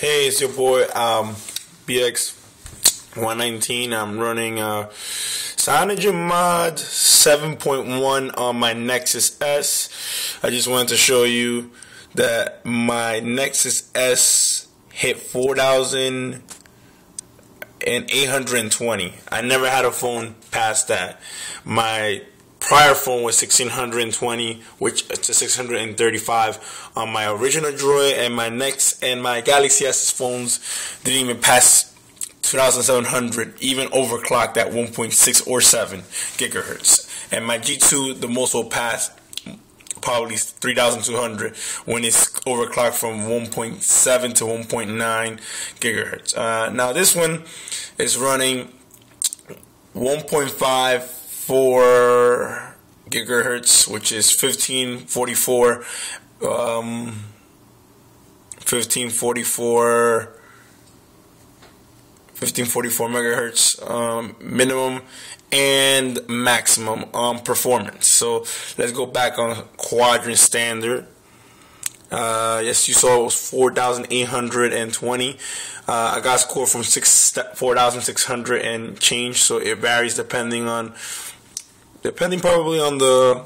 Hey, it's your boy um, BX119. I'm running uh, CyanogenMod 7.1 on my Nexus S. I just wanted to show you that my Nexus S hit 4,820. I never had a phone past that. My prior phone was 1620 which to 635 on my original droid and my next and my galaxy s phones didn't even pass 2700 even overclocked at 1.6 or 7 gigahertz. And my g2 the most will pass probably 3200 when it's overclocked from 1.7 to 1.9 gigahertz. Uh, now this one is running 1.5 4 gigahertz, which is 1544, um, 1544, 1544 megahertz um, minimum and maximum um, performance. So let's go back on quadrant standard. Uh, yes, you saw it was 4,820. Uh, I got score from six 4,600 and change, so it varies depending on depending probably on the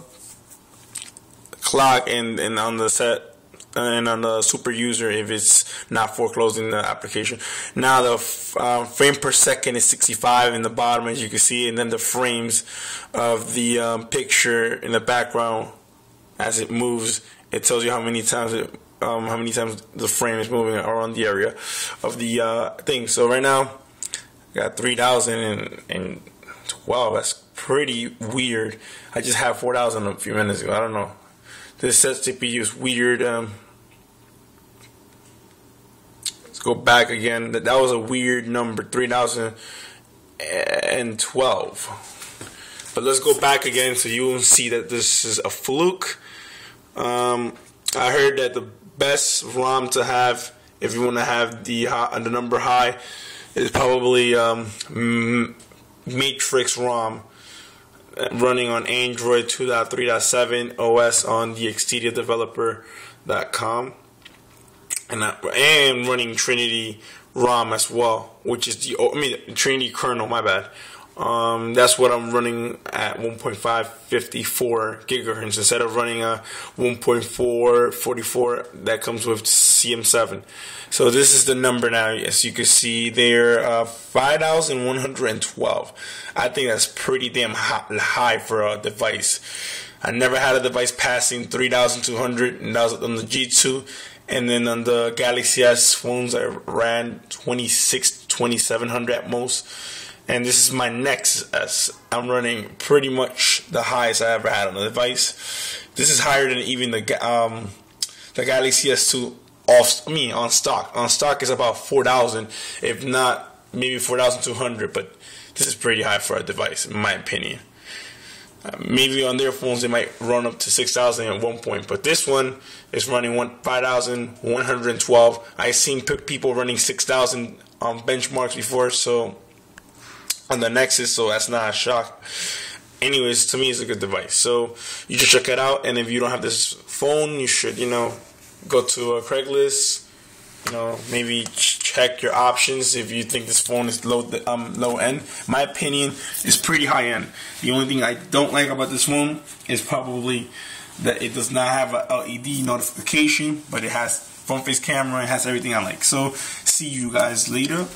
clock and, and on the set and on the super user if it's not force closing the application. Now the uh, frame per second is 65 in the bottom as you can see and then the frames of the um, picture in the background as it moves it tells you how many times it um, how many times the frame is moving around the area of the uh, thing. So right now got 3000 and, and wow that's pretty weird. I just had 4,000 a few minutes ago. I don't know. This SetCPU is weird. Um, let's go back again. That that was a weird number, 3,012. But let's go back again so you will see that this is a fluke. Um, I heard that the best ROM to have if you want to have the high, the number high is probably um, Matrix ROM running on Android 2.3.7 OS on the XDA-Developer.com and uh, and running Trinity ROM as well, which is the oh, I mean Trinity kernel. My bad. Um, that's what I'm running at 1.554 gigahertz instead of running a 1.444 that comes with CM7. So this is the number now. As you can see there, uh, 5,112. I think that's pretty damn high for a device. I never had a device passing 3,200, and that was on the G2. And then on the Galaxy S phones, I ran 26, 2700 at most and this is my Nexus S. I'm running pretty much the highest I ever had on the device. This is higher than even the um, the Galaxy S2 off. I mean, on stock. On stock is about four thousand, if not maybe four thousand two hundred. But this is pretty high for a device, in my opinion. Uh, maybe on their phones they might run up to 6,000 at one point, but this one is running one, 5,112. I've seen people running 6,000 on benchmarks before, so on the Nexus, so that's not a shock. Anyways, to me, it's a good device. So you should check it out. And if you don't have this phone, you should, you know, go to a Craigslist. You know, maybe check your options if you think this phone is low um low end. My opinion is pretty high end. The only thing I don't like about this phone is probably that it does not have a LED notification, but it has front face camera. It has everything I like. So see you guys later.